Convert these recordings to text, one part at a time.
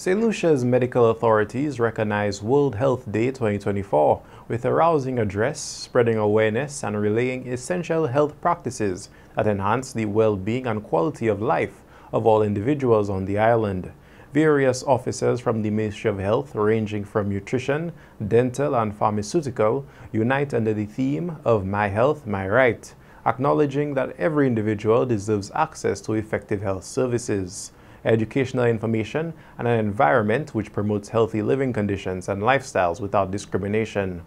St. Lucia's medical authorities recognize World Health Day 2024 with a rousing address spreading awareness and relaying essential health practices that enhance the well-being and quality of life of all individuals on the island. Various officers from the Ministry of Health, ranging from nutrition, dental, and pharmaceutical, unite under the theme of My Health, My Right, acknowledging that every individual deserves access to effective health services educational information, and an environment which promotes healthy living conditions and lifestyles without discrimination.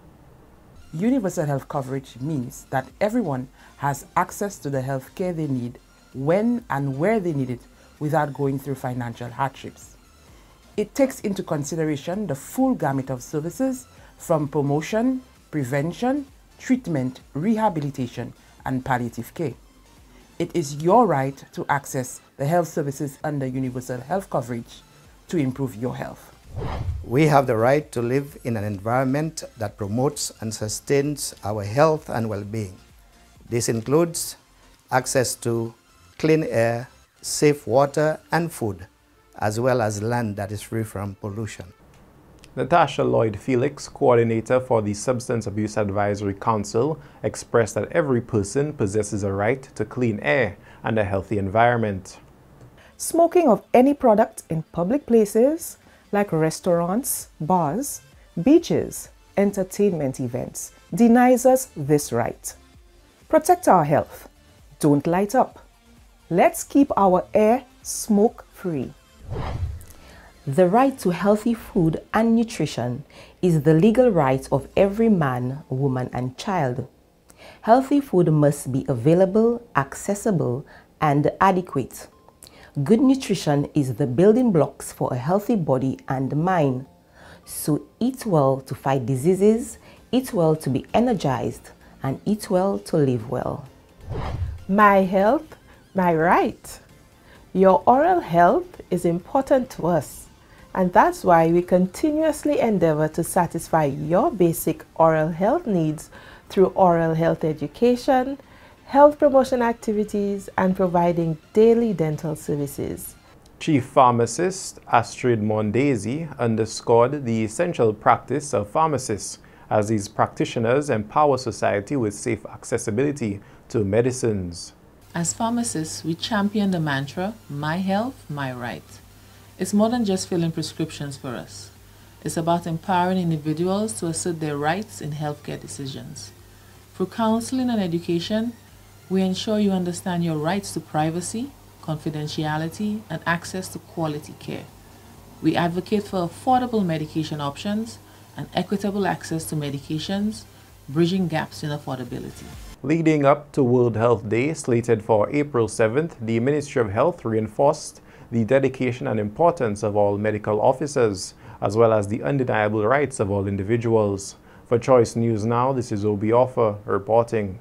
Universal health coverage means that everyone has access to the health care they need when and where they need it without going through financial hardships. It takes into consideration the full gamut of services from promotion, prevention, treatment, rehabilitation, and palliative care. It is your right to access the health services under universal health coverage to improve your health. We have the right to live in an environment that promotes and sustains our health and well-being. This includes access to clean air, safe water and food, as well as land that is free from pollution. Natasha Lloyd Felix, coordinator for the Substance Abuse Advisory Council, expressed that every person possesses a right to clean air and a healthy environment. Smoking of any product in public places like restaurants, bars, beaches, entertainment events denies us this right. Protect our health. Don't light up. Let's keep our air smoke free. The right to healthy food and nutrition is the legal right of every man, woman, and child. Healthy food must be available, accessible, and adequate. Good nutrition is the building blocks for a healthy body and mind. So eat well to fight diseases, eat well to be energized, and eat well to live well. My health, my right. Your oral health is important to us. And that's why we continuously endeavor to satisfy your basic oral health needs through oral health education, health promotion activities, and providing daily dental services. Chief Pharmacist Astrid Mondesir underscored the essential practice of pharmacists as these practitioners empower society with safe accessibility to medicines. As pharmacists, we champion the mantra, my health, my right. It's more than just filling prescriptions for us. It's about empowering individuals to assert their rights in healthcare decisions. Through counseling and education, we ensure you understand your rights to privacy, confidentiality, and access to quality care. We advocate for affordable medication options and equitable access to medications, bridging gaps in affordability. Leading up to World Health Day, slated for April 7th, the Ministry of Health reinforced the dedication and importance of all medical officers, as well as the undeniable rights of all individuals. For Choice News Now, this is Obi Offor reporting.